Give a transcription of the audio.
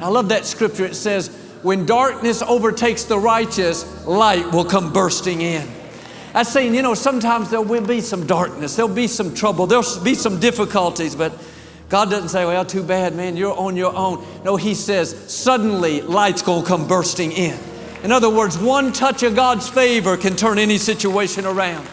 I love that scripture. It says, when darkness overtakes the righteous, light will come bursting in. That's saying, you know, sometimes there will be some darkness, there'll be some trouble, there'll be some difficulties, but God doesn't say, well, too bad, man, you're on your own. No, He says, suddenly light's gonna come bursting in. In other words, one touch of God's favor can turn any situation around.